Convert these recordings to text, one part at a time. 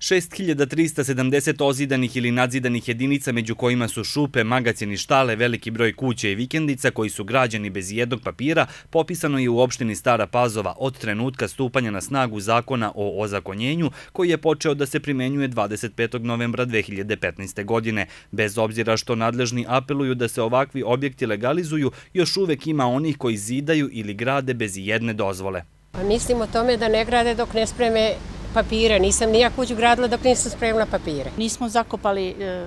6370 ozidanih ili nadzidanih jedinica među kojima su šupe, magacini, štale, veliki broj kuća i vikendica koji su građani bez jednog papira popisano je u opštini Stara Pazova od trenutka stupanja na snagu zakona o ozakonjenju koji je počeo da se primenjuje 25. novembra 2015. godine. Bez obzira što nadležni apeluju da se ovakvi objekti legalizuju, još uvek ima onih koji zidaju ili grade bez jedne dozvole. Pa mislim o tome da ne grade dok ne spreme papire. Nisam nija kuću gradila dok nisam spremila papire. Nismo zakopali e,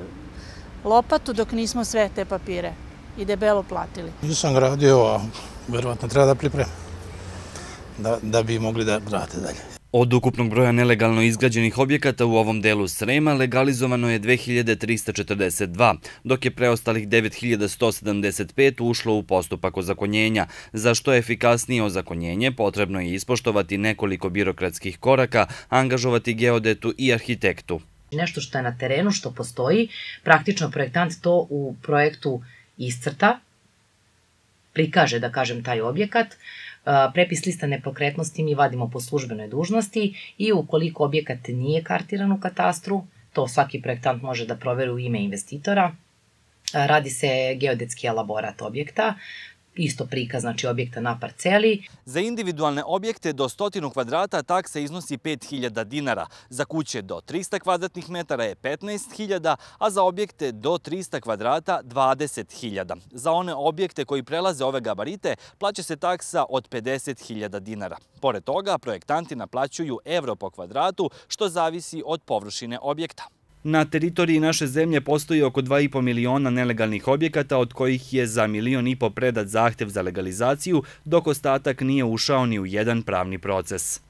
lopatu dok nismo sve te papire i debelo platili. Nisam gradio, a verovatno treba da pripremim da, da bi mogli da grade dalje. Od ukupnog broja nelegalno izgrađenih objekata u ovom delu Srema legalizovano je 2342, dok je preostalih 9175 ušlo u postupak ozakonjenja. Za što je efikasnije ozakonjenje, potrebno je ispoštovati nekoliko birokratskih koraka, angažovati geodetu i arhitektu. Nešto što je na terenu, što postoji, praktično projektant to u projektu iscrta, prikaže, da kažem, taj objekat, prepis lista nepokretnosti mi vadimo po službenoj dužnosti i ukoliko objekat nije kartiran u katastru, to svaki projektant može da proveri u ime investitora, radi se geodetski elaborat objekta, isto prikaz znači objekta na parceli. Za individualne objekte do 100 kvadrata taksa iznosi 5000 dinara, za kuće do 300 kvadratnih metara je 15.000, a za objekte do 300 kvadrata 20.000. Za one objekte koji prelaze ove gabarite plaća se taksa od 50.000 dinara. Pored toga, projektanti naplaćuju evro po kvadratu, što zavisi od površine objekta. Na teritoriji naše zemlje postoji oko 2,5 miliona nelegalnih objekata, od kojih je za milion i po predat zahtev za legalizaciju, dok ostatak nije ušao ni u jedan pravni proces.